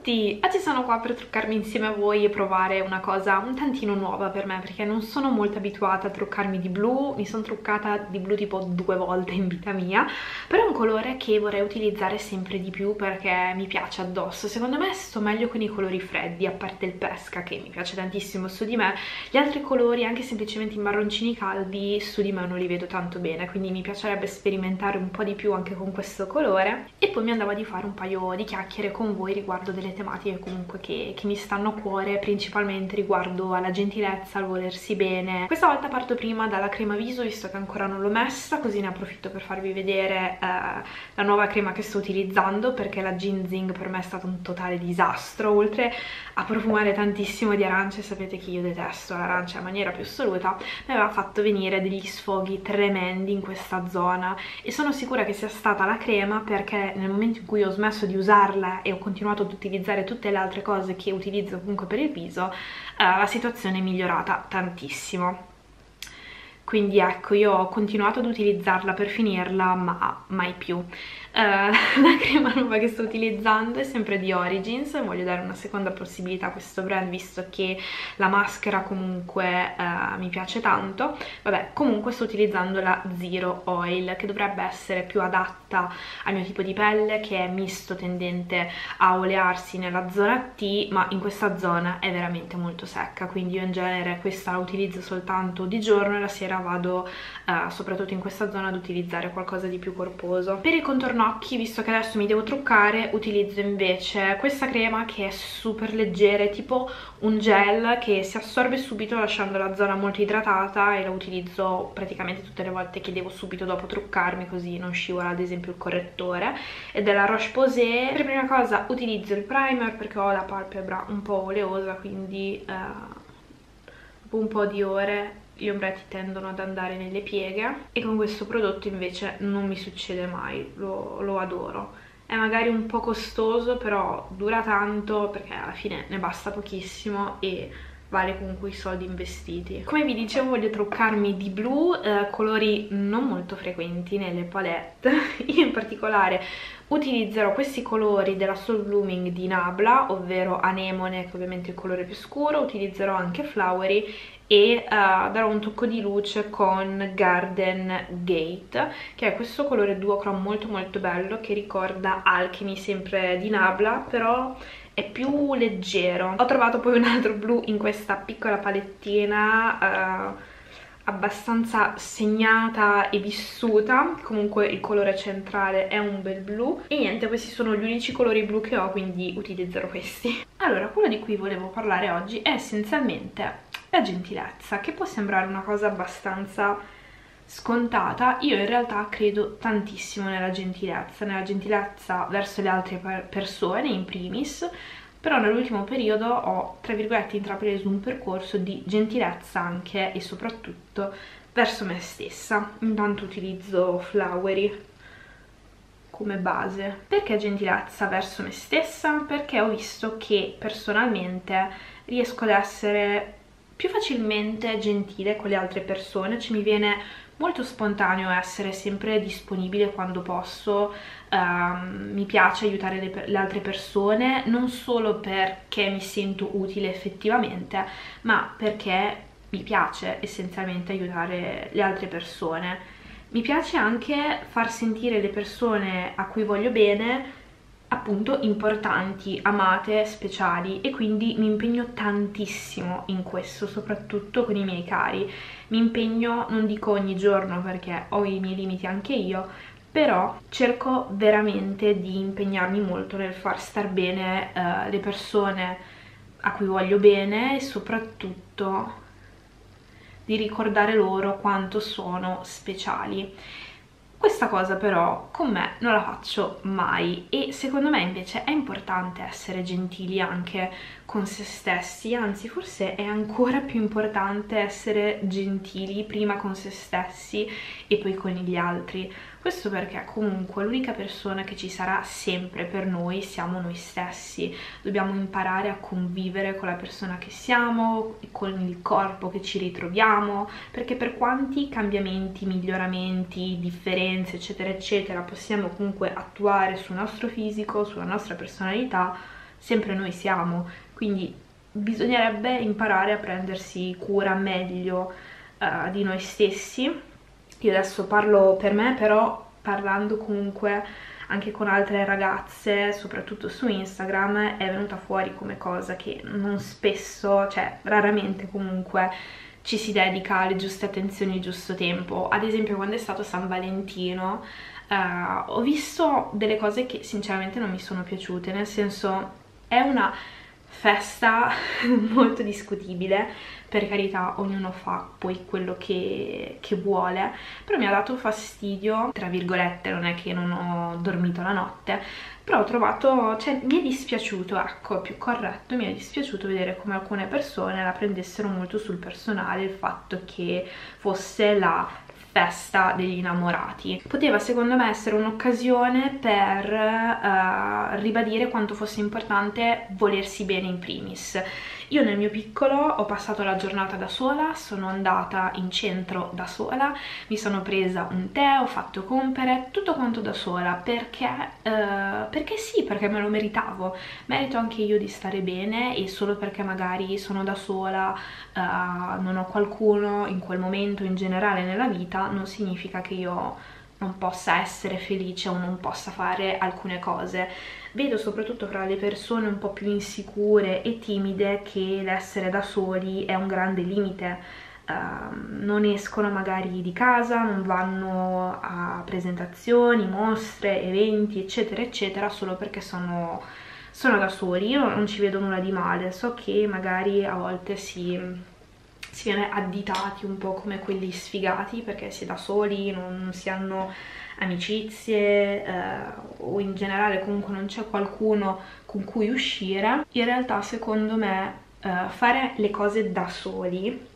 tutti! Oggi sono qua per truccarmi insieme a voi e provare una cosa un tantino nuova per me perché non sono molto abituata a truccarmi di blu, mi sono truccata di blu tipo due volte in vita mia, però è un colore che vorrei utilizzare sempre di più perché mi piace addosso, secondo me sto meglio con i colori freddi, a parte il pesca che mi piace tantissimo su di me, gli altri colori anche semplicemente i marroncini caldi su di me non li vedo tanto bene, quindi mi piacerebbe sperimentare un po' di più anche con questo colore e poi mi andava di fare un paio di chiacchiere con voi riguardo riguardo delle tematiche comunque che, che, mi stanno a cuore, principalmente riguardo alla gentilezza, al volersi bene. Questa volta parto prima dalla crema viso, visto che ancora non l'ho messa, così ne approfitto per farvi vedere eh, la nuova crema che sto utilizzando, perché la Ginzing per me è stato un totale disastro, oltre a profumare tantissimo di arance, sapete che io detesto l'arancia in maniera più assoluta, mi aveva fatto venire degli sfoghi tremendi in questa zona e sono sicura che sia stata la crema perché nel momento in cui ho smesso di usarla e ho continuato ad utilizzare tutte le altre cose che utilizzo comunque per il viso, eh, la situazione è migliorata tantissimo. Quindi ecco io ho continuato ad utilizzarla per finirla ma mai più Uh, la crema nuova che sto utilizzando è sempre di Origins, voglio dare una seconda possibilità a questo brand visto che la maschera comunque uh, mi piace tanto. Vabbè, comunque sto utilizzando la Zero Oil che dovrebbe essere più adatta al mio tipo di pelle che è misto tendente a olearsi nella zona T ma in questa zona è veramente molto secca quindi io in genere questa la utilizzo soltanto di giorno e la sera vado uh, soprattutto in questa zona ad utilizzare qualcosa di più corposo. Per il contorno occhi, visto che adesso mi devo truccare, utilizzo invece questa crema che è super leggera, è tipo un gel che si assorbe subito lasciando la zona molto idratata e la utilizzo praticamente tutte le volte che devo subito dopo truccarmi così non scivola ad esempio il correttore ed è la Roche-Posay. Per prima cosa utilizzo il primer perché ho la palpebra un po' oleosa quindi eh, un po' di ore gli ombretti tendono ad andare nelle pieghe e con questo prodotto invece non mi succede mai, lo, lo adoro. È magari un po' costoso però dura tanto perché alla fine ne basta pochissimo e vale comunque i soldi investiti. Come vi dicevo voglio truccarmi di blu, eh, colori non molto frequenti nelle palette, io in particolare utilizzerò questi colori della Soul Blooming di Nabla, ovvero Anemone che ovviamente è il colore più scuro, utilizzerò anche Flowery e uh, darò un tocco di luce con Garden Gate che è questo colore duochrome molto molto bello che ricorda Alchemy sempre di Nabla però è più leggero. Ho trovato poi un altro blu in questa piccola palettina uh, abbastanza segnata e vissuta. Comunque il colore centrale è un bel blu. E niente questi sono gli unici colori blu che ho quindi utilizzerò questi. Allora quello di cui volevo parlare oggi è essenzialmente la gentilezza, che può sembrare una cosa abbastanza scontata, io in realtà credo tantissimo nella gentilezza, nella gentilezza verso le altre persone in primis, però nell'ultimo periodo ho, tra virgolette, intrapreso un percorso di gentilezza anche e soprattutto verso me stessa. Intanto utilizzo Flowery come base. Perché gentilezza verso me stessa? Perché ho visto che personalmente riesco ad essere più facilmente gentile con le altre persone, ci mi viene molto spontaneo essere sempre disponibile quando posso, um, mi piace aiutare le, le, altre persone, non solo perché mi sento utile effettivamente, ma perché mi piace essenzialmente aiutare le altre persone. Mi piace anche far sentire le persone a cui voglio bene appunto importanti, amate, speciali e quindi mi impegno tantissimo in questo, soprattutto con i miei cari. Mi impegno, non dico ogni giorno perché ho i miei limiti anche io, però cerco veramente di impegnarmi molto nel far star bene uh, le persone a cui voglio bene e soprattutto di ricordare loro quanto sono speciali questa cosa però con me non la faccio mai e secondo me invece è importante essere gentili anche con se stessi, anzi forse è ancora più importante essere gentili prima con se stessi e poi con gli altri. Questo perché comunque l'unica persona che ci sarà sempre per noi siamo noi stessi. Dobbiamo imparare a convivere con la persona che siamo, con il corpo che ci ritroviamo, perché per quanti cambiamenti, miglioramenti, differenze, eccetera, eccetera, possiamo comunque attuare sul nostro fisico, sulla nostra personalità, sempre noi siamo, quindi bisognerebbe imparare a prendersi cura meglio uh, di noi stessi. Io adesso parlo per me, però parlando comunque anche con altre ragazze, soprattutto su Instagram, è venuta fuori come cosa che non spesso, cioè raramente comunque ci si dedica alle giuste attenzioni il giusto tempo. Ad esempio quando è stato San Valentino uh, ho visto delle cose che sinceramente non mi sono piaciute, nel senso è una festa molto discutibile. Per carità ognuno fa poi quello che, che, vuole però mi ha dato fastidio tra virgolette non è che non ho dormito la notte però ho trovato cioè mi è dispiaciuto ecco più corretto mi è dispiaciuto vedere come alcune persone la prendessero molto sul personale il fatto che fosse la festa degli innamorati. Poteva secondo me essere un'occasione per uh, ribadire quanto fosse importante volersi bene in primis io nel mio piccolo ho passato la giornata da sola, sono andata in centro da sola, mi sono presa un tè, ho fatto compere, tutto quanto da sola, perché, uh, perché sì, perché me lo meritavo. Merito anche io di stare bene e solo perché magari sono da sola, uh, non ho qualcuno in quel momento in generale nella vita, non significa che io non possa essere felice o non possa fare alcune cose. Vedo soprattutto fra le persone un po' più insicure e timide che l'essere da soli è un grande limite. Uh, non escono magari di casa, non vanno a presentazioni, mostre, eventi, eccetera, eccetera, solo perché sono, sono da soli. Io non ci vedo nulla di male, so che magari a volte si si viene additati un po' come quelli sfigati perché si è da soli, non si hanno amicizie eh, o in generale comunque non c'è qualcuno con cui uscire. In realtà secondo me eh, fare le cose da soli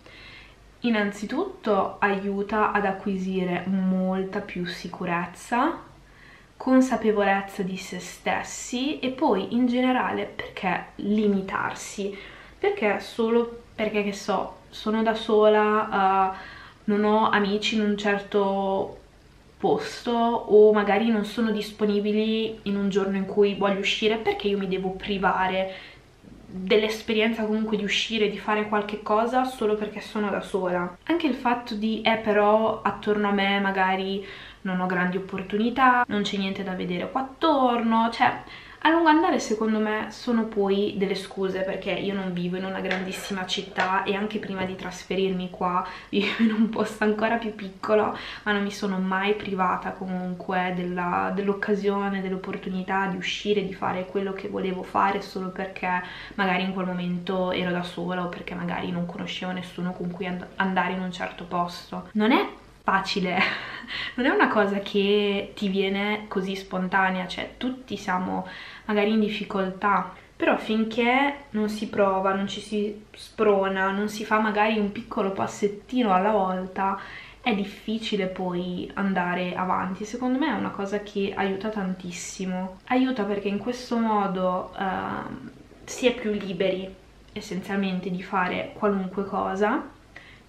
innanzitutto aiuta ad acquisire molta più sicurezza, consapevolezza di se stessi e poi in generale perché limitarsi? Perché solo perché che so, sono da sola, uh, non ho amici in un certo posto o magari non sono disponibili in un giorno in cui voglio uscire perché io mi devo privare dell'esperienza comunque di uscire, di fare qualche cosa solo perché sono da sola. Anche il fatto di, eh però attorno a me magari non ho grandi opportunità, non c'è niente da vedere qua attorno, cioè a lungo andare secondo me sono poi delle scuse perché io non vivo in una grandissima città e anche prima di trasferirmi qua vivo in un posto ancora più piccolo ma non mi sono mai privata comunque dell'occasione, dell dell'opportunità di uscire, di fare quello che volevo fare solo perché magari in quel momento ero da sola o perché magari non conoscevo nessuno con cui and andare in un certo posto. Non è facile, non è una cosa che ti viene così spontanea, cioè tutti siamo magari in difficoltà, però finché non si prova, non ci si sprona, non si fa magari un piccolo passettino alla volta, è difficile poi andare avanti. Secondo me è una cosa che aiuta tantissimo. Aiuta perché in questo modo uh, si è più liberi essenzialmente di fare qualunque cosa.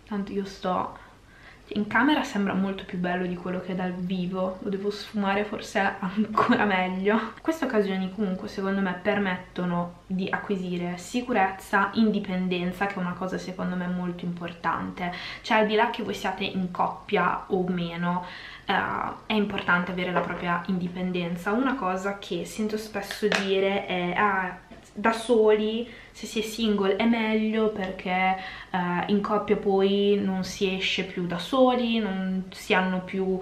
Tanto io sto in camera sembra molto più bello di quello che è dal vivo, lo devo sfumare forse ancora meglio. Queste occasioni comunque secondo me permettono di acquisire sicurezza, indipendenza, che è una cosa secondo me molto importante. Cioè al di là che voi siate in coppia o meno, uh, è importante avere la propria indipendenza. Una cosa che sento spesso dire è ah, da soli, se si è single è meglio perché uh, in coppia poi non si esce più da soli, non si hanno più uh,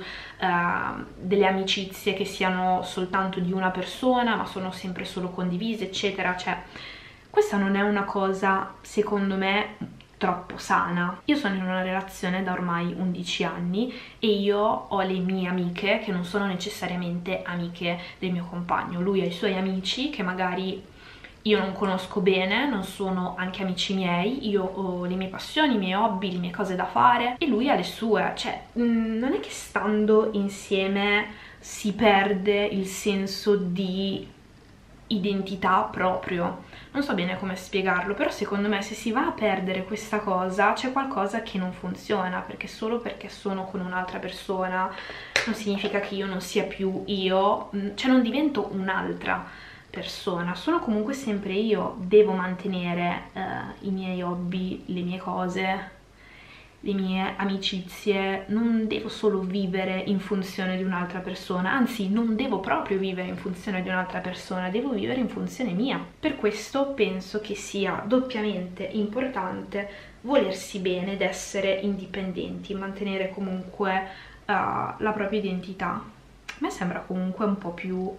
delle amicizie che siano soltanto di una persona ma sono sempre solo condivise eccetera, cioè questa non è una cosa secondo me troppo sana. Io sono in una relazione da ormai 11 anni e io ho le mie amiche che non sono necessariamente amiche del mio compagno. Lui ha i suoi amici che magari io non conosco bene, non sono anche amici miei, io ho le mie passioni, i miei hobby, le mie cose da fare e lui ha le sue, cioè mm, non è che stando insieme si perde il senso di identità proprio. Non so bene come spiegarlo, però secondo me se si va a perdere questa cosa c'è qualcosa che non funziona, perché solo perché sono con un'altra persona non significa che io non sia più io, mm, cioè non divento un'altra persona, sono comunque sempre io, devo mantenere eh, i miei hobby, le mie cose, le mie amicizie, non devo solo vivere in funzione di un'altra persona, anzi non devo proprio vivere in funzione di un'altra persona, devo vivere in funzione mia. Per questo penso che sia doppiamente importante volersi bene ed essere indipendenti, mantenere comunque uh, la propria identità. A me sembra comunque un po' più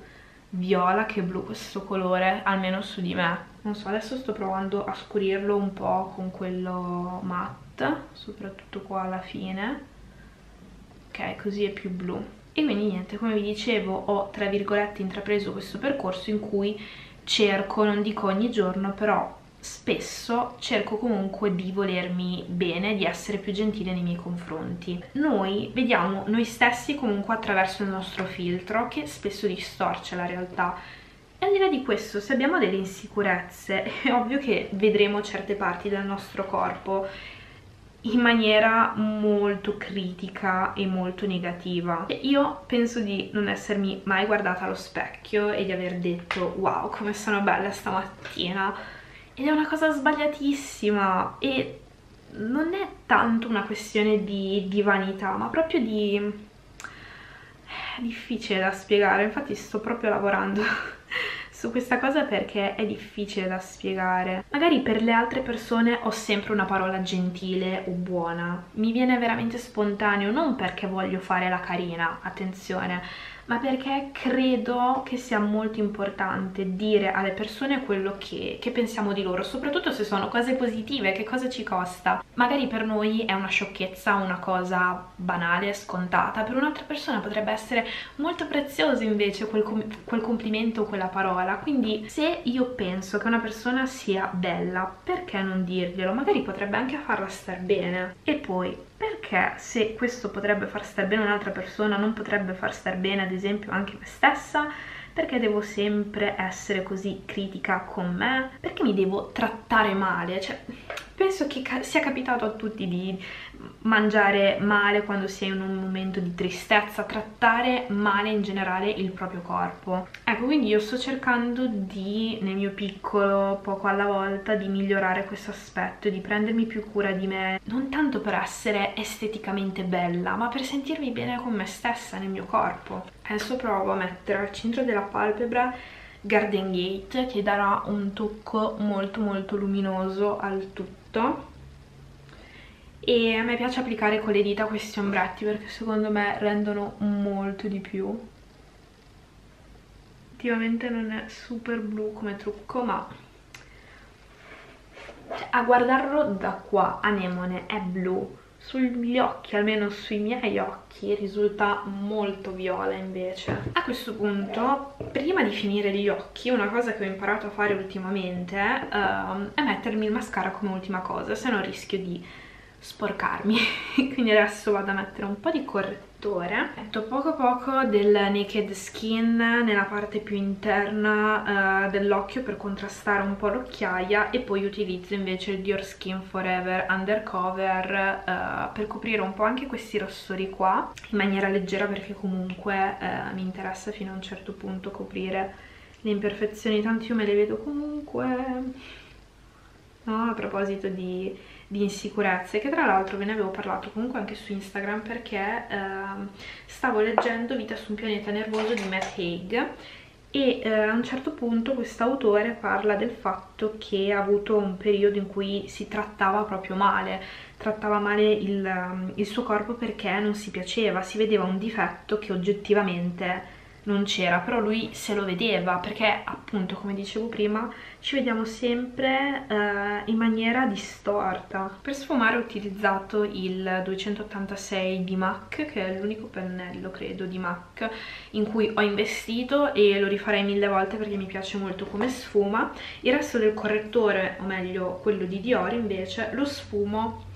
viola che blu questo colore, almeno su di me. Non so, adesso sto provando a scurirlo un po' con quello matte soprattutto qua alla fine ok così è più blu e quindi niente come vi dicevo ho tra virgolette intrapreso questo percorso in cui cerco non dico ogni giorno però spesso cerco comunque di volermi bene, di essere più gentile nei miei confronti. Noi vediamo noi stessi comunque attraverso il nostro filtro che spesso distorce la realtà e al di là di questo, se abbiamo delle insicurezze, è ovvio che vedremo certe parti del nostro corpo in maniera molto critica e molto negativa. Io penso di non essermi mai guardata allo specchio e di aver detto wow come sono bella stamattina ed è una cosa sbagliatissima. E non è tanto una questione di, di vanità ma proprio di... è difficile da spiegare, infatti sto proprio lavorando su questa cosa perché è difficile da spiegare. Magari per le altre persone ho sempre una parola gentile o buona, mi viene veramente spontaneo, non perché voglio fare la carina, attenzione, ma perché credo che sia molto importante dire alle persone quello che, che, pensiamo di loro, soprattutto se sono cose positive, che cosa ci costa. Magari per noi è una sciocchezza, una cosa banale, scontata, per un'altra persona potrebbe essere molto prezioso invece quel, com quel complimento quella parola, quindi se io penso che una persona sia bella, perché non dirglielo? Magari potrebbe anche farla star bene. E poi, perché se questo potrebbe far star bene un'altra persona non potrebbe far star bene ad esempio anche me stessa perché devo sempre essere così critica con me perché mi devo trattare male cioè penso che sia capitato a tutti di mangiare male quando si è in un momento di tristezza, trattare male in generale il proprio corpo. Ecco, quindi io sto cercando di, nel mio piccolo, poco alla volta, di migliorare questo aspetto, di prendermi più cura di me, non tanto per essere esteticamente bella, ma per sentirmi bene con me stessa, nel mio corpo. Adesso provo a mettere al centro della palpebra Garden Gate che darà un tocco molto molto luminoso al tutto. E a me piace applicare con le dita questi ombretti perché secondo me rendono molto di più. Effettivamente non è super blu come trucco ma cioè, a guardarlo da qua anemone è blu sugli occhi, almeno sui miei occhi, risulta molto viola invece. A questo punto, prima di finire gli occhi, una cosa che ho imparato a fare ultimamente uh, è mettermi il mascara come ultima cosa, se no rischio di sporcarmi quindi adesso vado a mettere un po' di correttore metto poco poco del Naked Skin nella parte più interna uh, dell'occhio per contrastare un po' l'occhiaia e poi utilizzo invece il Dior Skin Forever Undercover uh, per coprire un po' anche questi rossori qua in maniera leggera perché comunque uh, mi interessa fino a un certo punto coprire le imperfezioni tanto io me le vedo comunque no? a proposito di di insicurezze che tra l'altro ve ne avevo parlato comunque anche su Instagram perché ehm, stavo leggendo Vita su un pianeta nervoso di Matt Haig e eh, a un certo punto quest'autore parla del fatto che ha avuto un periodo in cui si trattava proprio male, trattava male il, il suo corpo perché non si piaceva, si vedeva un difetto che oggettivamente non c'era, però lui se lo vedeva perché appunto come dicevo prima ci vediamo sempre eh, in maniera distorta. Per sfumare ho utilizzato il 286 di MAC che è l'unico pennello credo di MAC in cui ho investito e lo rifarei mille volte perché mi piace molto come sfuma. Il resto del correttore, o meglio quello di Dior invece, lo sfumo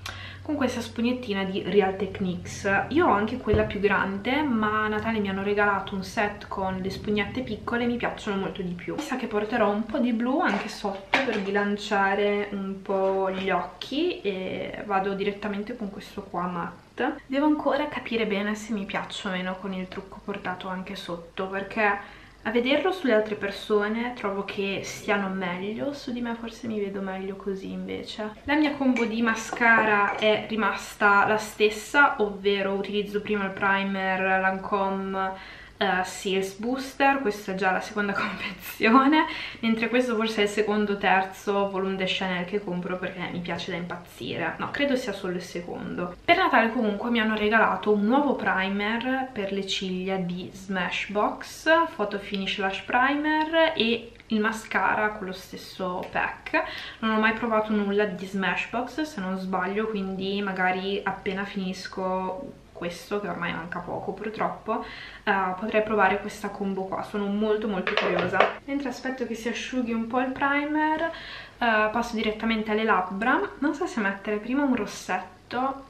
con questa spugnettina di Real Techniques. Io ho anche quella più grande, ma a Natale mi hanno regalato un set con le spugnette piccole e mi piacciono molto di più. Mi sa che porterò un po' di blu anche sotto per bilanciare un po' gli occhi e vado direttamente con questo qua matte. Devo ancora capire bene se mi piaccio o meno con il trucco portato anche sotto, perché a vederlo sulle altre persone trovo che stiano meglio, su di me forse mi vedo meglio così invece. La mia combo di mascara è rimasta la stessa, ovvero utilizzo prima il primer Lancome uh, Seals Booster, questa è già la seconda confezione, mentre questo forse è il secondo o terzo volume de Chanel che compro perché mi piace da impazzire. No, credo sia solo il secondo. Per Natale comunque mi hanno regalato un nuovo primer per le ciglia di Smashbox, Photo Finish Lash Primer e il mascara con lo stesso pack non ho mai provato nulla di Smashbox se non sbaglio quindi magari appena finisco questo che ormai manca poco purtroppo uh, potrei provare questa combo qua. Sono molto molto curiosa. Mentre aspetto che si asciughi un po' il primer uh, passo direttamente alle labbra. Non so se mettere prima un rossetto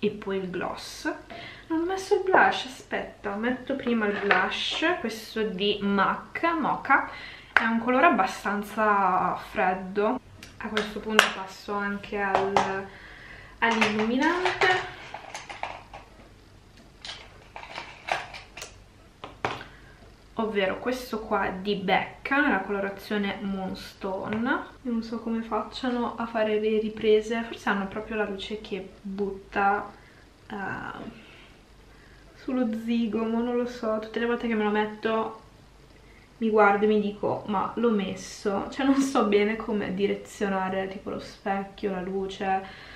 e poi il gloss. Non ho messo il blush, aspetta, metto prima il blush, questo di MAC, Mocha, è un colore abbastanza freddo, a questo punto passo anche al, all'illuminante ovvero questo qua di Becca nella colorazione Moonstone. Non so come facciano a fare le riprese forse hanno proprio la luce che butta uh, sullo zigomo non lo so. Tutte le volte che me lo metto mi guardo e mi dico ma l'ho messo. Cioè non so bene come direzionare tipo lo specchio, la luce.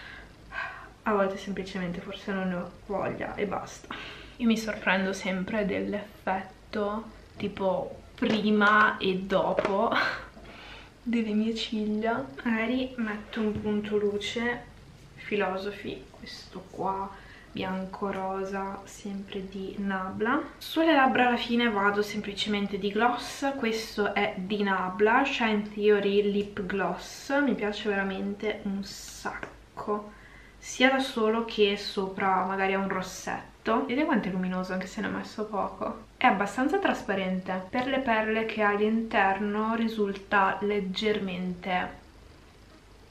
A volte semplicemente forse non ne ho voglia e basta. Io mi sorprendo sempre dell'effetto tipo prima e dopo delle mie ciglia. Magari metto un punto luce filosofi questo qua bianco rosa sempre di Nabla. Sulle labbra alla fine vado semplicemente di gloss questo è di Nabla Shine Theory Lip Gloss mi piace veramente un sacco sia da solo che sopra magari a un rossetto vedete quanto è luminoso anche se ne ho messo poco. È abbastanza trasparente. Per le perle che ha all'interno risulta leggermente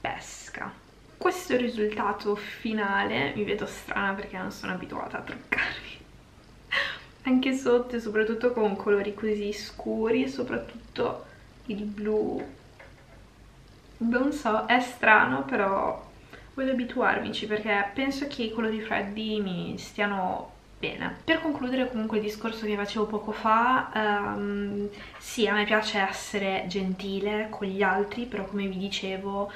pesca. Questo è il risultato finale. Mi vedo strana perché non sono abituata a truccarmi anche sotto e soprattutto con colori così scuri soprattutto il blu. Non so, è strano però voglio abituarmici perché penso che i colori freddi mi stiano bene. Per concludere comunque il discorso che facevo poco fa, um, sì a me piace essere gentile con gli altri però come vi dicevo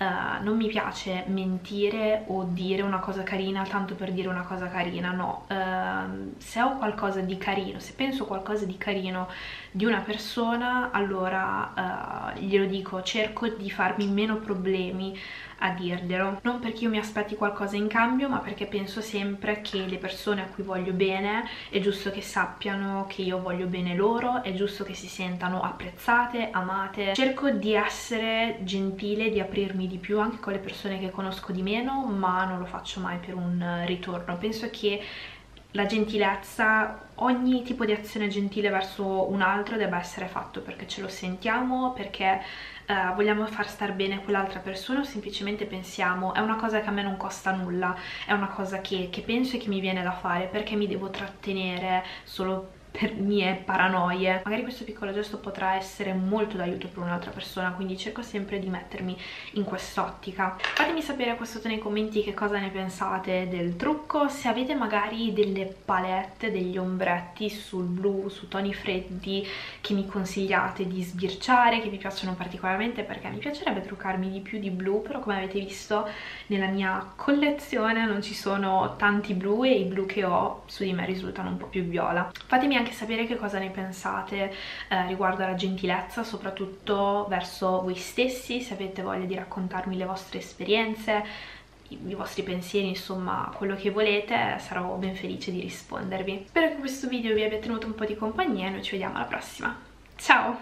Uh, non mi piace mentire o dire una cosa carina tanto per dire una cosa carina, no. Uh, se ho qualcosa di carino, se penso qualcosa di carino di una persona, allora uh, glielo dico, cerco di farmi meno problemi a dirglielo. Non perché io mi aspetti qualcosa in cambio ma perché penso sempre che le persone a cui voglio bene è giusto che sappiano che io voglio bene loro è giusto che si sentano apprezzate, amate. Cerco di essere gentile, di aprirmi di più anche con le persone che conosco di meno ma non lo faccio mai per un ritorno. Penso che la gentilezza, ogni tipo di azione gentile verso un altro debba essere fatto perché ce lo sentiamo, perché uh, vogliamo far star bene quell'altra persona o semplicemente pensiamo è una cosa che a me non costa nulla, è una cosa che, che penso e che mi viene da fare perché mi devo trattenere solo per mie paranoie. Magari questo piccolo gesto potrà essere molto d'aiuto per un'altra persona quindi cerco sempre di mettermi in quest'ottica. Fatemi sapere qua sotto nei commenti che cosa ne pensate del trucco se avete magari delle palette degli ombretti sul blu su toni freddi che mi consigliate di sbirciare che vi piacciono particolarmente perché mi piacerebbe truccarmi di più di blu però come avete visto nella mia collezione non ci sono tanti blu e i blu che ho su di me risultano un po' più viola. Fatemi anche sapere che cosa ne pensate eh, riguardo alla gentilezza, soprattutto verso voi stessi, se avete voglia di raccontarmi le vostre esperienze, i, i vostri pensieri, insomma quello che volete, sarò ben felice di rispondervi. Spero che questo video vi abbia tenuto un po' di compagnia e noi ci vediamo alla prossima. Ciao!